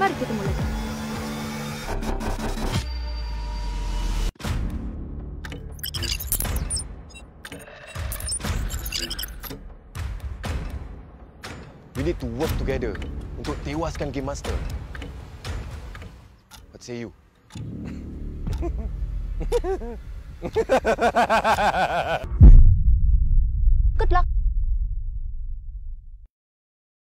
Mari kita mulakan. We need to work together untuk tewaskan Game Master. What say you? Good luck.